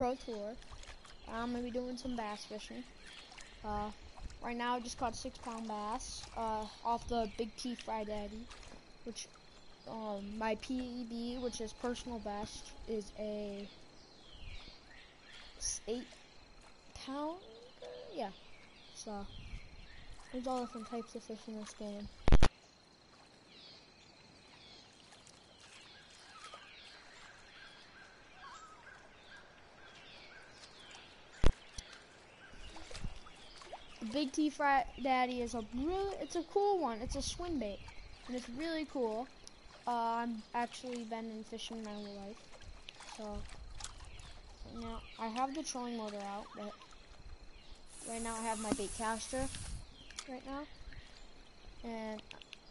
Pro Tour. I'm gonna be doing some bass fishing. Uh, right now I just caught six pound bass uh, off the Big T Fry Daddy, which um, my PEB, which is personal best, is a eight pound. Yeah. So there's all different types of fish in this game. Big T Fry Daddy is a really, it's a cool one. It's a swim bait, and it's really cool. Uh, I'm actually been in fishing my whole life, so now I have the trolling motor out, but right now I have my bait caster right now, and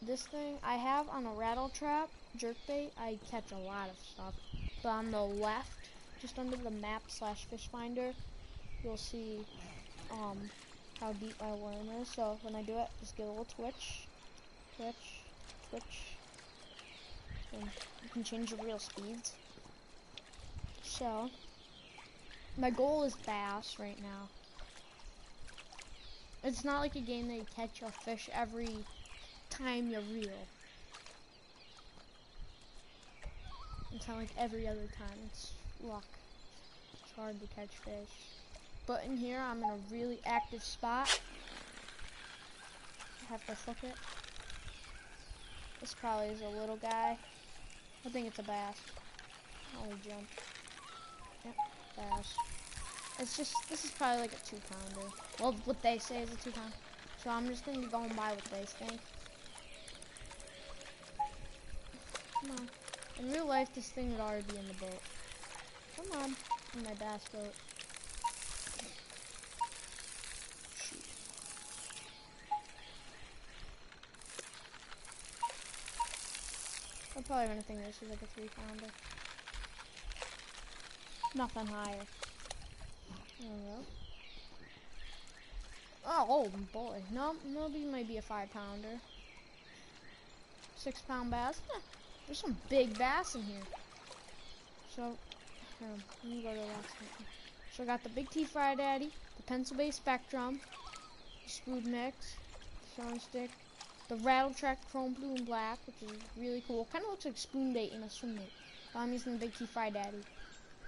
this thing I have on a rattle trap jerk bait. I catch a lot of stuff, but on the left, just under the map slash fish finder, you'll see um, how deep my worm is. So when I do it, just give a little twitch, twitch, twitch. And you can change your reel speeds. So, my goal is bass right now. It's not like a game that you catch a fish every time you reel. It's not like every other time. It's luck. It's hard to catch fish. But in here, I'm in a really active spot. I have to hook it. This probably is a little guy. I think it's a bass. I'll jump. Yep, bass. It's just, this is probably like a two pounder. Well, what they say is a two pounder. So I'm just gonna be going by what they think. Come on. In real life, this thing would already be in the boat. Come on, in my bass boat. Probably gonna think this is like a three pounder. Nothing higher. There we go. Oh, oh boy. No, maybe might be a five pounder. Six pound bass. There's some big bass in here. So, here, let me go to the last one. So I got the Big T Fry Daddy, the Pencil Bay Spectrum, the Spoon Mix, Shine Stick, the Rattle Track Chrome Blue and Black, which is really cool. Kind of looks like spoon bait in a swim bait. I'm using the Big T Fry Daddy.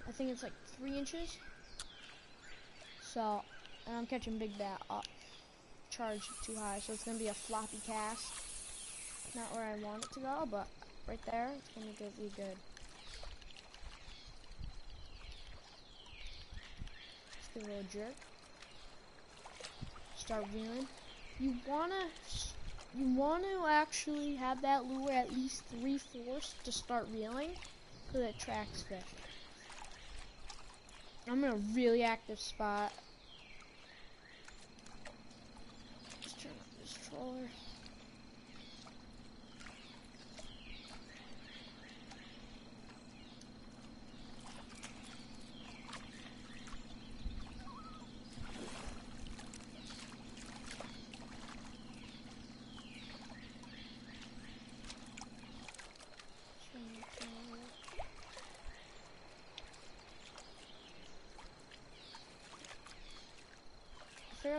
I think it's like three inches. So, and I'm catching big bat up. Charge too high, so it's gonna be a floppy cast. Not where I want it to go, but right there, it's gonna be good. Just give it a little jerk. Start reeling. You wanna you want to actually have that lure at least three-fourths to start reeling because it attracts fish. I'm in a really active spot. Just turn up this troller.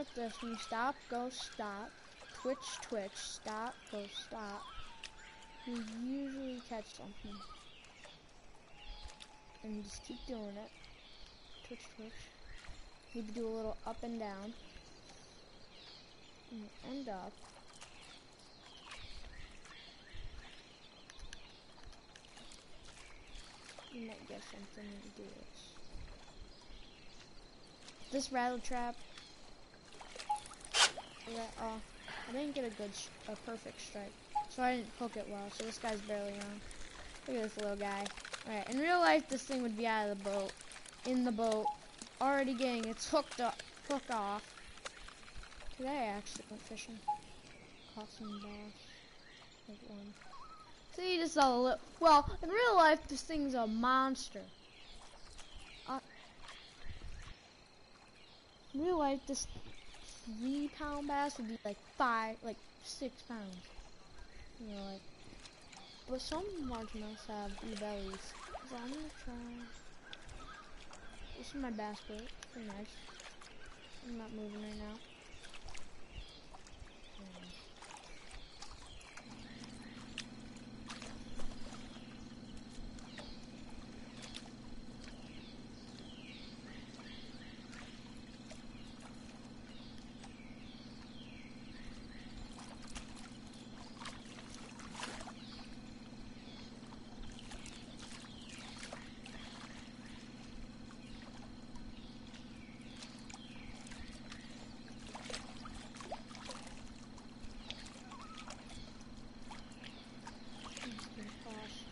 Out this. You stop, go, stop. Twitch, twitch, stop, go, stop. You usually catch something. And just keep doing it. Twitch, twitch. Maybe do a little up and down. And end up. You might get something do this. This rattle trap yeah, uh, I didn't get a good, a perfect strike. So I didn't hook it well, so this guy's barely on. Look at this little guy. Alright, in real life, this thing would be out of the boat. In the boat. Already getting its hooked up, hooked off. Today I actually went fishing. Caught some bass. One. See, just a little, well, in real life, this thing's a monster. Uh, in real life, this three pound bass would be like five, like six pounds. You know, like, but some largemouths have bellies. So I'm gonna try. This is my bass boat. Pretty nice. I'm not moving right now. It's gonna cost.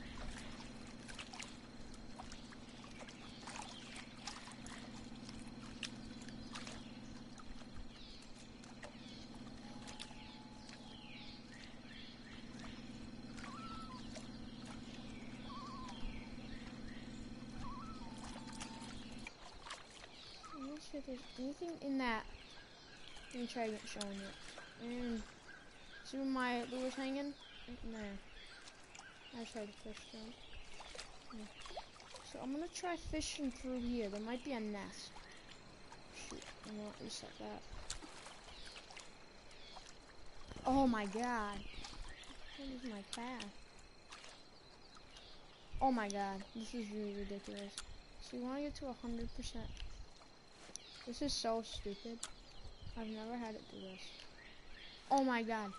Let me see there's anything in that. Let me try get showing it. And see where my lure's hanging? Right there. I tried to fish them. Yeah. So I'm gonna try fishing through here. There might be a nest. Shoot, I'm gonna reset that. Oh my god. What is my path? Oh my god, this is really ridiculous. So you wanna get to hundred percent. This is so stupid. I've never had it do this. Oh my god.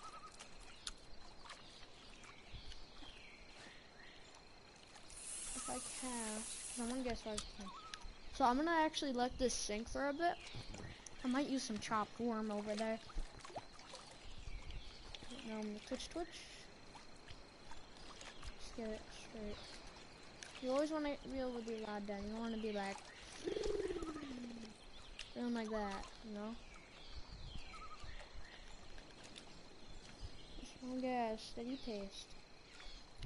If I to get as far as I can. So I'm gonna actually let this sink for a bit. I might use some chopped worm over there. Now I'm gonna twitch twitch. Just get it straight. You always want to reel with your rod down. You don't want to be like feeling like that, you know. Just one gas, steady pace.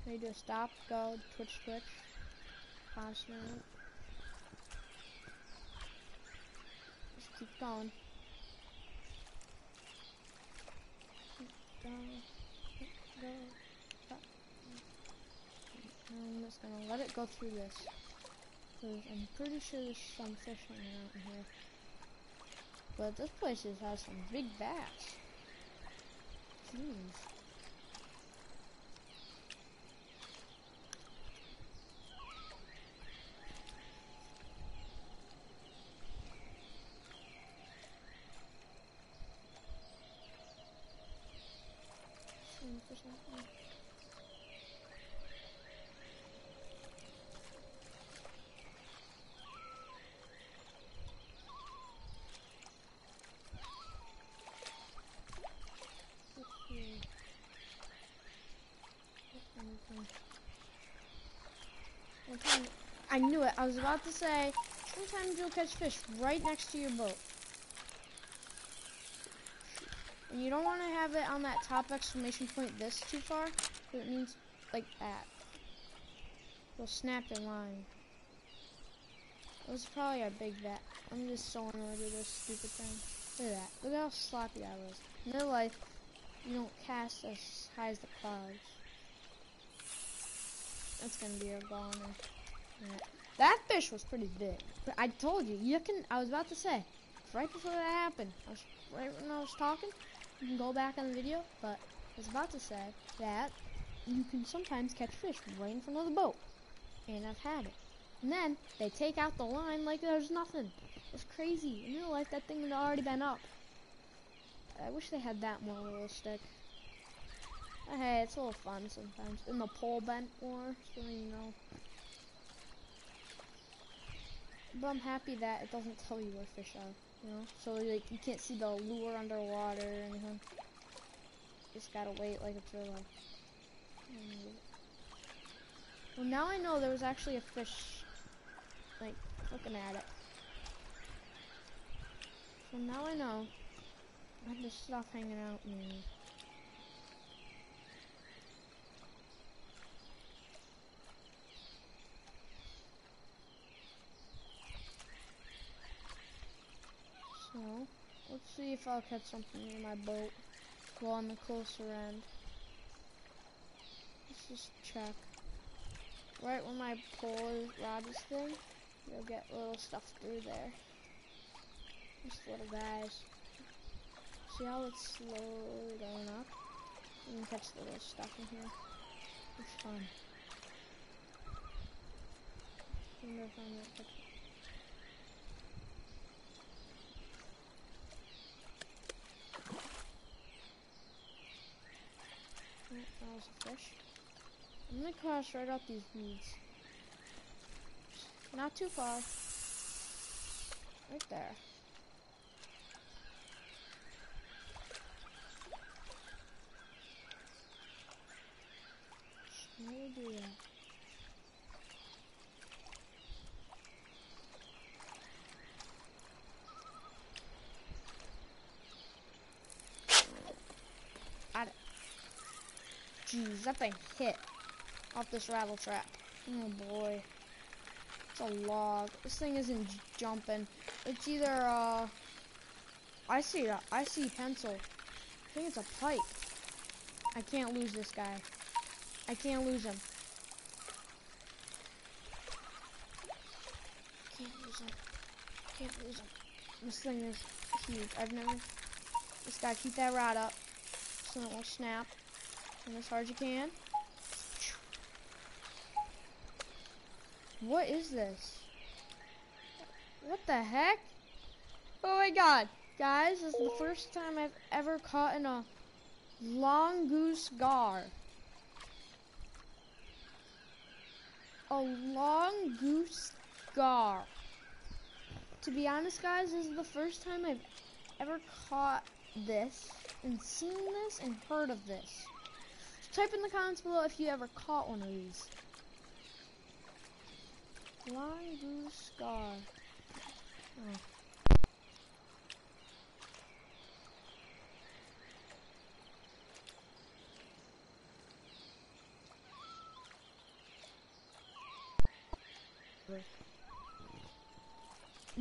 Ready to stop, go, twitch, twitch. Constant. Just keep going. Keep going. Keep going. I'm just gonna let it go through this. Cause I'm pretty sure there's some fish hanging out in here. But this place has some big bats. Jeez. Seven percent. Let's see. If anything. One time- I knew it. I was about to say, sometimes you'll catch fish right next to your boat. And you don't want to have it on that top exclamation point this too far, it means like that. You'll snap your line. It was probably our big bet. I'm just so annoyed with this stupid thing. Look at that. Look at how sloppy I was. In real life, you don't cast as high as the clouds. That's gonna be our goner. That fish was pretty big. I told you, you can. I was about to say, right before that happened, I was right when I was talking. You can go back on the video, but I was about to say that you can sometimes catch fish right in front of the boat, and I've had it. And then they take out the line like there's nothing. It's crazy. In real life, that thing had already been up. I wish they had that more realistic. But hey, it's a little fun sometimes. In the pole bent more, so you know. But I'm happy that it doesn't tell you where fish are, you know? So like you can't see the lure underwater or anything. Just gotta wait like it's real. Well now I know there was actually a fish like looking at it. So now I know. I have to stop hanging out near me. So, let's see if I'll catch something in my boat. Well, on the closer end. Let's just check. Right where my pole rod is thing, You'll get little stuff through there. Just little guys. See how it's slowly going up? You can catch the little stuff in here. It's fun. I wonder if I might catch that was a fish. I'm gonna cross right up these weeds. Not too far. Right there. Slowly do that. Got it. Jeez, that thing hit off this rattle trap. Oh boy. It's a log. This thing isn't jumping. It's either, uh, I see, a- I see pencil. I think it's a pipe. I can't lose this guy. I can't lose him. Can't lose him. Can't lose him. This thing is huge. I've never, just gotta keep that rod up so it won't snap. And as hard as you can. What is this? What the heck? Oh my god. Guys, this is the first time I've ever caught in a long goose gar. A long goose gar. To be honest, guys, this is the first time I've ever caught this and seen this and heard of this. Type in the comments below if you ever caught one of these. Long goose gar. Oh.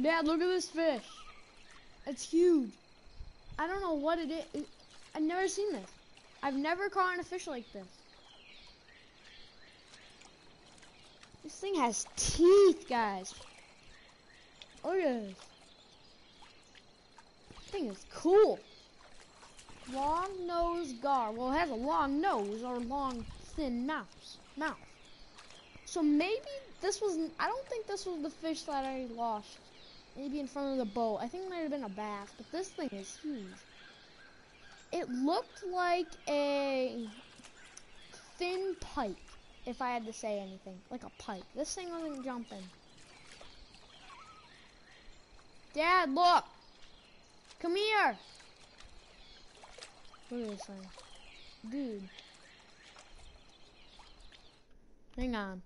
Dad, look at this fish. It's huge. I don't know what it is. I've never seen this. I've never caught a fish like this. This thing has teeth, guys. Oh this. This thing is cool. Long nose gar. Well, it has a long nose or long thin mouth. Mouth. So maybe this was. I don't think this was the fish that I lost. Maybe in front of the boat. I think it might have been a bass, but this thing is huge. It looked like a thin pipe, if I had to say anything. Like a pipe. This thing wasn't jumping. Dad, look! Come here! Look at this thing. Dude. Hang on.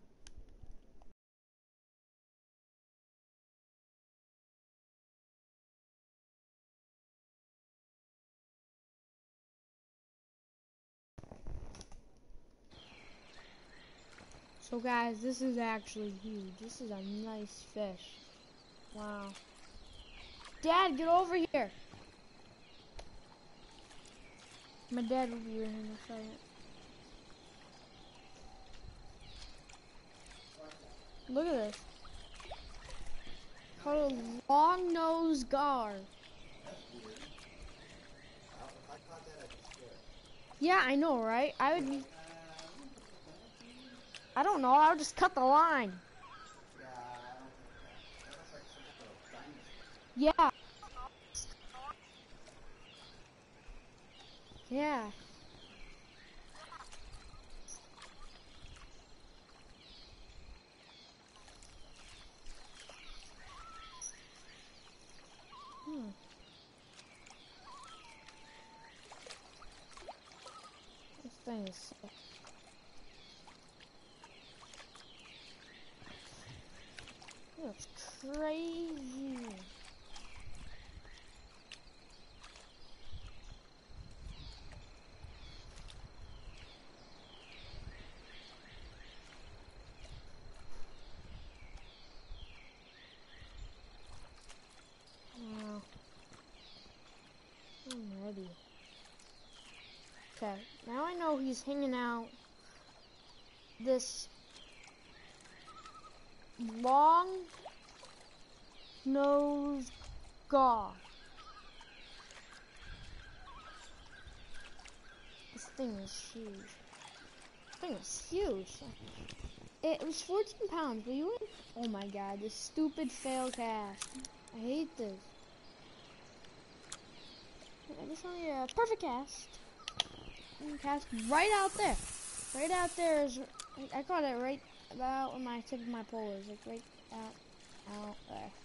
So guys, this is actually huge. This is a nice fish. Wow. Dad, get over here. My dad will be here in a second. Look at this. Called a long nose gar. Yeah, I know, right? I would be. I don't know. I'll just cut the line. Yeah. Yeah. Hmm. This thing is so That's crazy. Wow. I'm ready. Okay, now I know he's hanging out this long nose gar. This thing is huge. This thing is huge. It was 14 pounds. Will you? Oh my god, this stupid fail cast. I hate this. I just want a perfect cast. Cast right out there. Right out there is. I caught it right about where my tip of my pole is. Like right out, out there.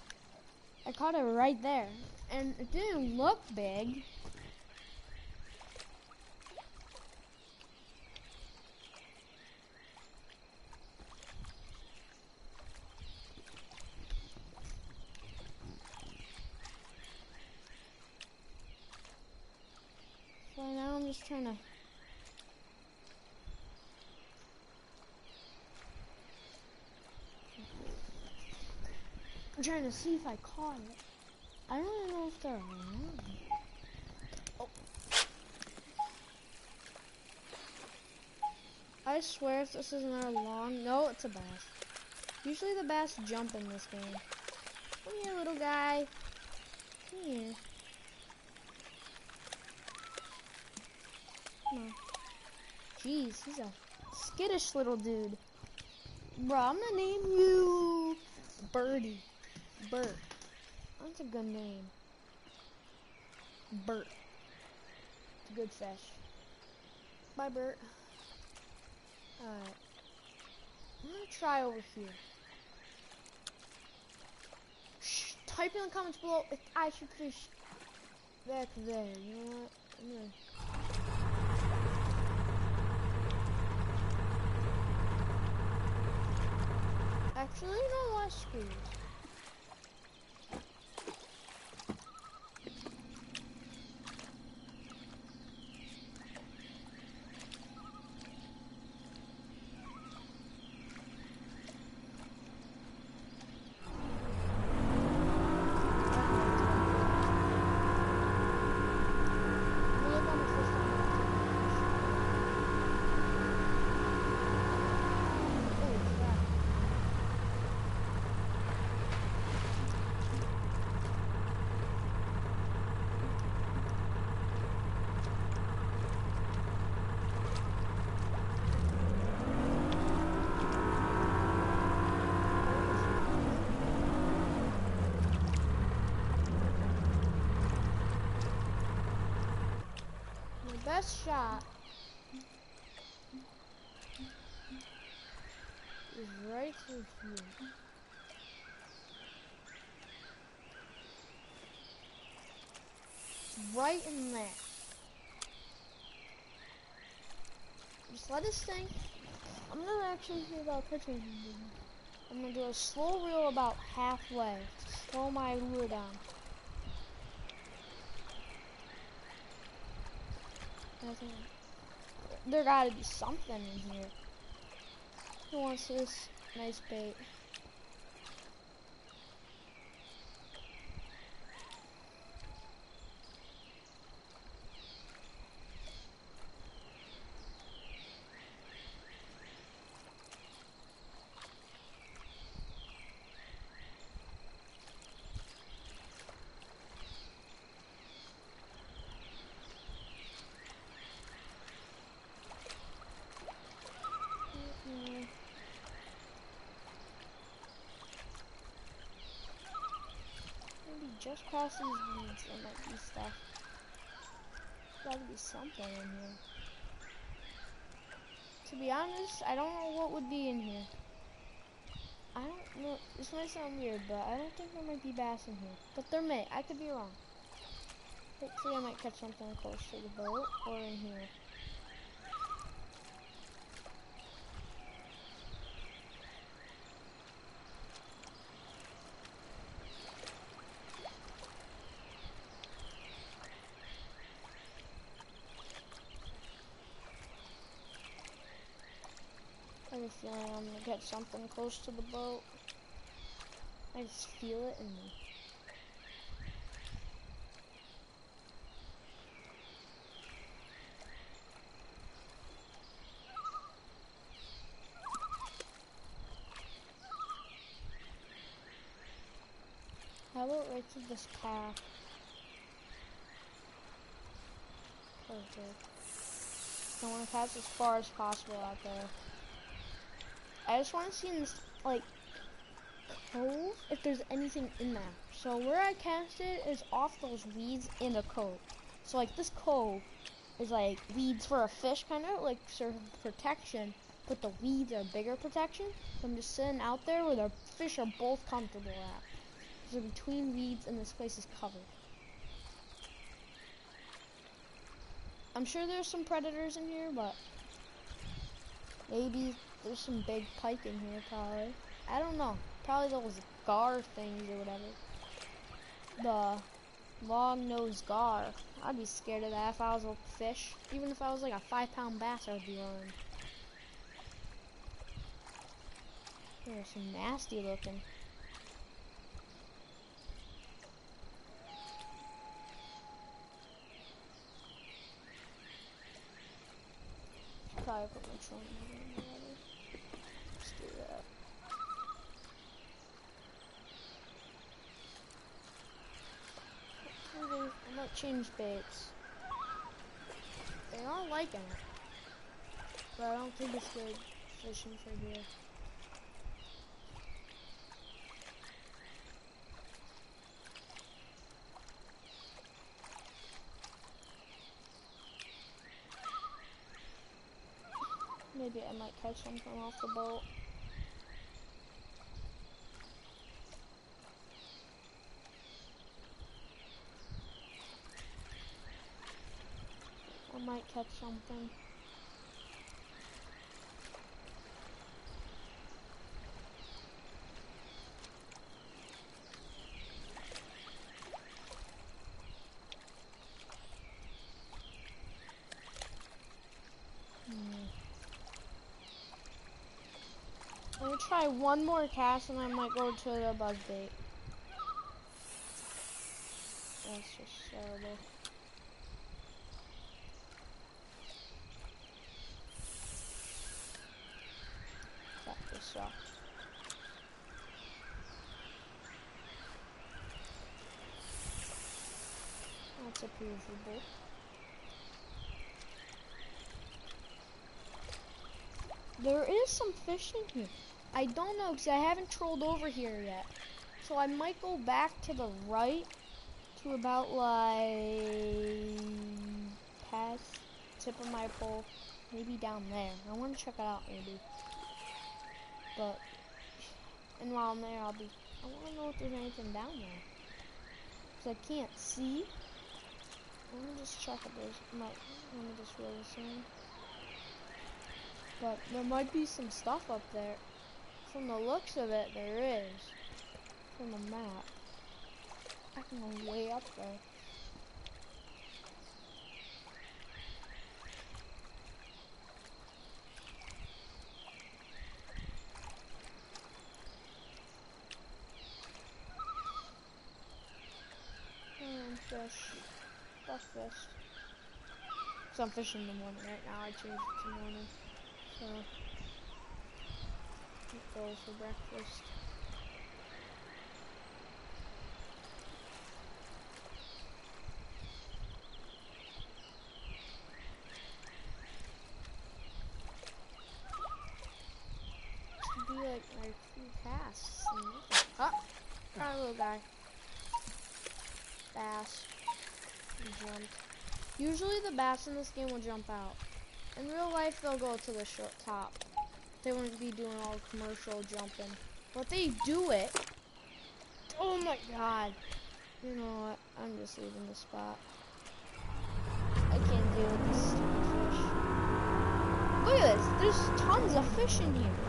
I caught it right there. And it didn't look big. So now I'm just trying to trying to see if I caught it. I don't even know if they're around. Oh. I swear if this isn't a long, no, it's a bass. Usually the bass jump in this game. Come here, little guy. Come here. Come on. Jeez, he's a skittish little dude. Bro, I'm gonna name you Birdie. Bert. That's a good name. Bert. It's a good fish. Bye, Bert. Alright. I'm gonna try over here. Shh, type in the comments below if I should fish back there. You know what? I'm gonna Actually, no, I screwed. Look on the first one. Holy crap. Best shot is right through here. Right in there. Just let it sink. I'm gonna actually see about catching him. I'm gonna do a slow reel about halfway to slow my lure down. I think there gotta be something in here. Who wants this nice bait? Just past these weeds there might be stuff. Gotta be something in here. To be honest, I don't know what would be in here. I don't know. This might sound weird, but I don't think there might be bass in here. But there may. I could be wrong. Hopefully, I might catch something close to the boat or in here. Feeling I'm gonna get something close to the boat. I just feel it in me. How about right through this path. Perfect. I want to pass as far as possible out there. I just want to see in this, like, cove if there's anything in there. So where I cast it is off those weeds in a cove. So like this cove is like weeds for a fish kind of like sort of protection, but the weeds are bigger protection. So I'm just sitting out there where the fish are both comfortable at. So between weeds and this place is covered. I'm sure there's some predators in here, but maybe there's some big pike in here probably. I don't know. Probably those gar things or whatever. The long-nosed gar. I'd be scared of that if I was a fish. Even if I was like a five-pound bass, I'd be running. They're some nasty looking. Probably put my trolling in the water. Let's do that. Maybe I might change baits. They aren't liking it. But I don't think it's good fishing for here. Maybe I might catch something off the boat. I might catch something. Hmm. Try one more cast and I might go to the buzz bait. That's just terrible. That. That's a beautiful boat. There is some fish in here. I don't know because I haven't trolled over here yet. So I might go back to the right to about like past tip of my pole, maybe down there. I want to check it out maybe. But and while I'm there, I'll be. I want to know if there's anything down there because I can't see. Let me just check if there's. Might. Let me just roll this in. But there might be some stuff up there. From the looks of it, there is. From the map. I can go way up there. And fish. That's. So I'm fishing in the morning right now. I changed it to morning. So, go for breakfast. This would be like my few casts. and nothing. Oh, got a little guy. Bass. He Usually the bass in this game will jump out. In real life, they'll go to the short top. They wouldn't be doing all commercial jumping. But they do it. Oh my god. You know what? I'm just leaving the spot. I can't deal with this fish. Look at this. There's tons of fish in here.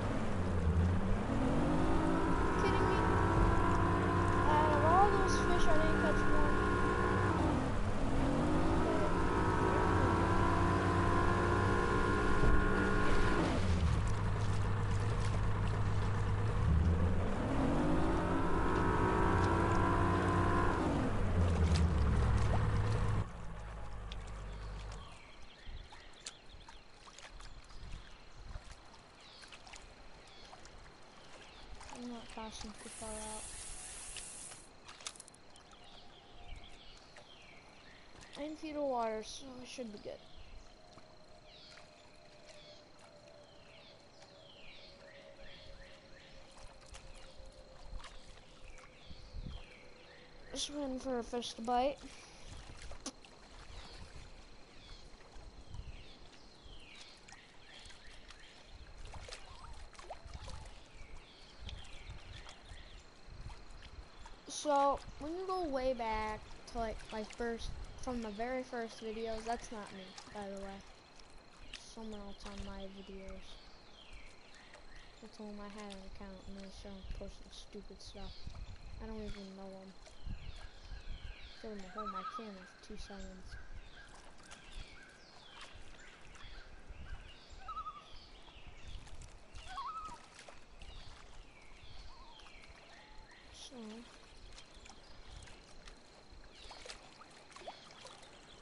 flashing too far out. Nine feet of water, so it should be good. Just waiting for a fish to bite. When you go way back to like my first, from the very first videos, that's not me, by the way. Someone else on my videos. I told him I had an account and they started posting stupid stuff. I don't even know them. Showed him to hold my camera for two seconds. So,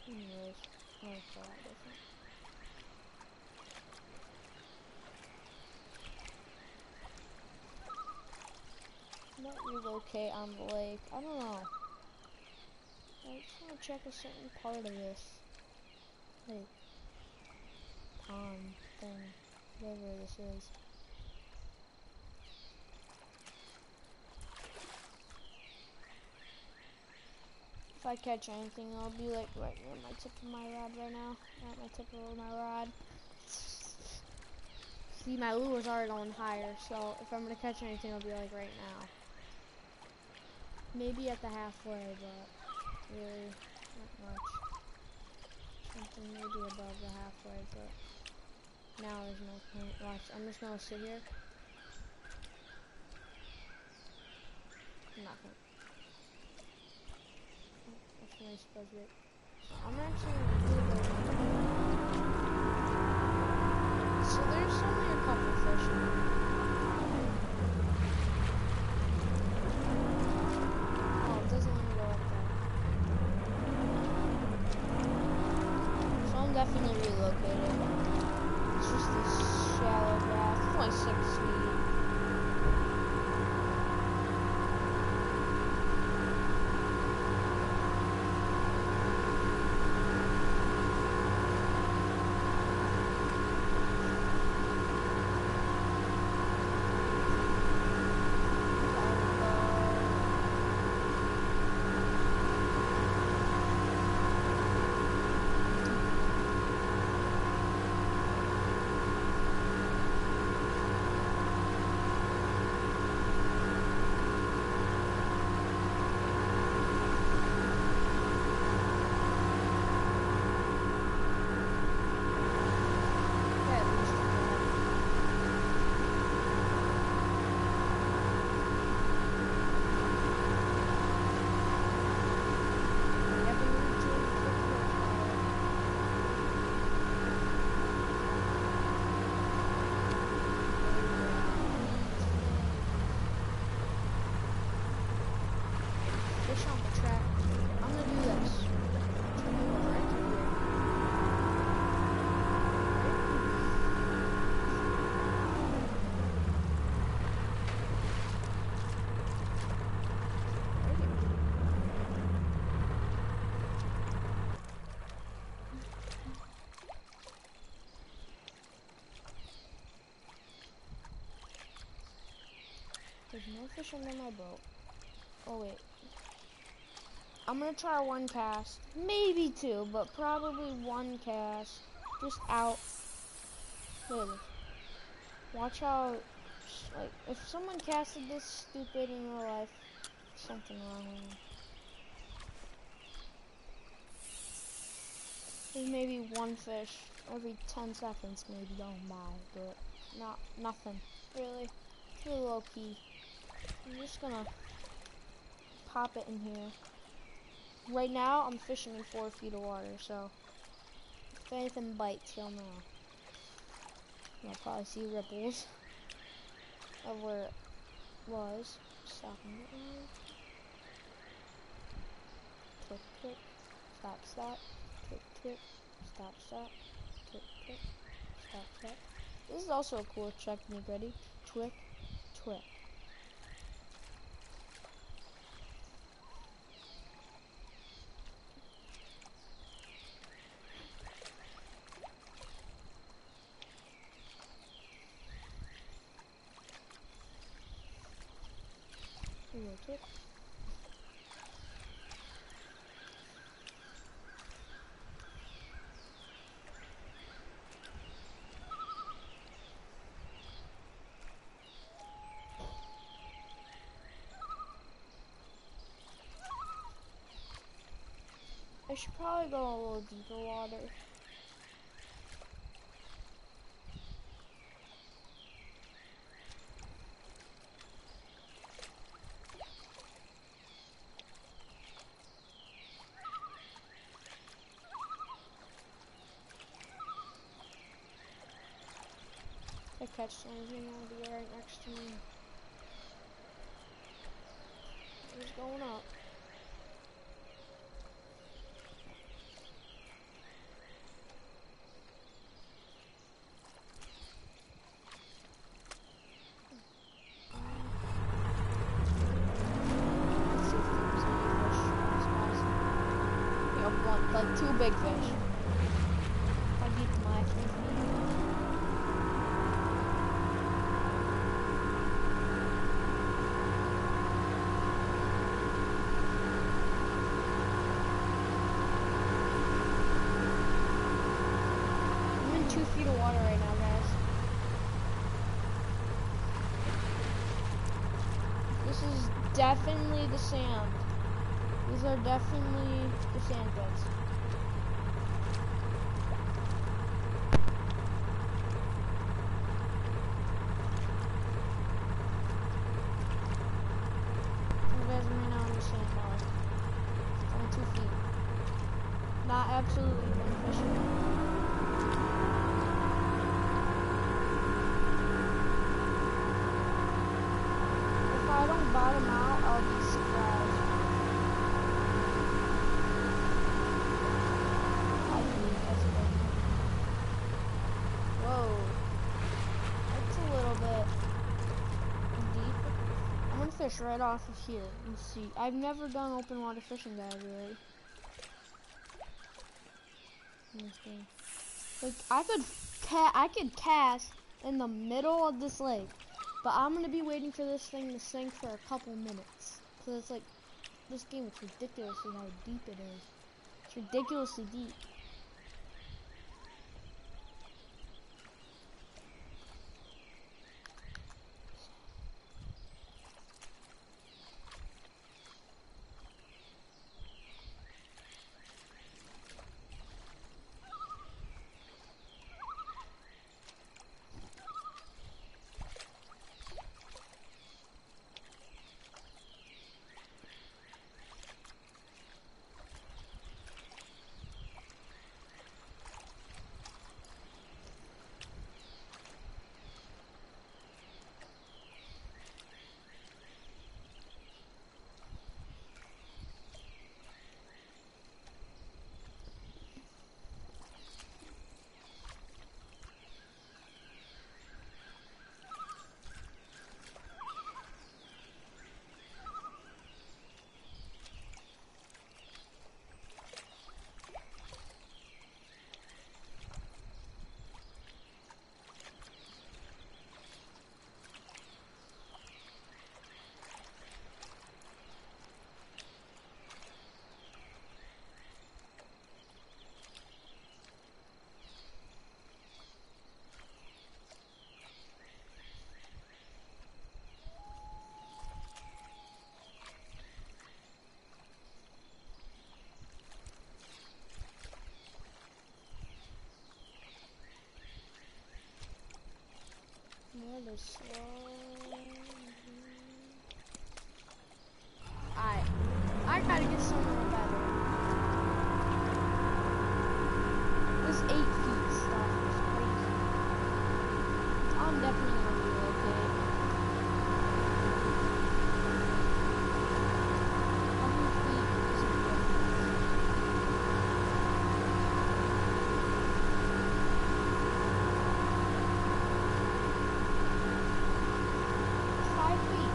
anyways, oh, it's a lot different. Might relocate on the lake. I don't know. I just want to check a certain part of this. Like, pond thing. Whatever this is. If I catch anything, I'll be like right near my tip of my rod right now. At my tip of my rod. See, my lure's already going higher, so if I'm gonna catch anything, it'll be like right now. Maybe at the halfway, but really not much. Something maybe above the halfway, but now there's no point. Watch, I'm just gonna sit here. I'm not gonna. Oh, that's nice budget. I'm actually gonna do it. So there's only a couple fish in there. Oh, it doesn't let me go up there. So I'm definitely relocated. It's just this shallow grass. It's only six feet. Yeah, at least you can. Never knew to put Fish on the track. I'm gonna do this. Turn you over right to here. There's no fish under my boat. Oh wait. I'm gonna try one cast, maybe two, but probably one cast, just out. This. Watch how, like, if someone casted this stupid in real life, something wrong with me. There's maybe one fish every 10 seconds, maybe going by, but not nothing. Really, really low key. I'm just gonna pop it in here. Right now, I'm fishing in four feet of water, so if anything bites, you'll know. You'll probably see ripples of where it was. Stopping it now. Stop, stop. Click, click. Stop, stop. Click, click. Stop, stop. This is also a cool technique. Ready? Twick, twick. it. I should probably go a little deeper water. Catch something, it'll be right next to me. It's going up. Have one, like two big fish. I beat my three feet. I'm in two feet of water right now, guys. This is definitely the sand. These are definitely the sand beds. You guys may not understand how. I'm two feet. Not absolutely beneficial. If I don't bottom out, I'll be surprised. I believe that's a good one. Whoa. That's a little bit deep. I'm gonna fish right off of here and see. I've never done open water fishing, guys, really. Like I could I could cast in the middle of this lake, but I'm gonna be waiting for this thing to sink for a couple minutes. Cause it's like this game is ridiculously how deep it is. It's ridiculously deep. More the slow. Alright. I gotta get somewhere better. This eight feet stuff is crazy. I'm definitely gonna relocate. How many feet is it difference? Five feet.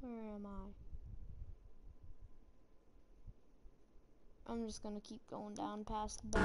Where am I? I'm just gonna keep going down past the bar.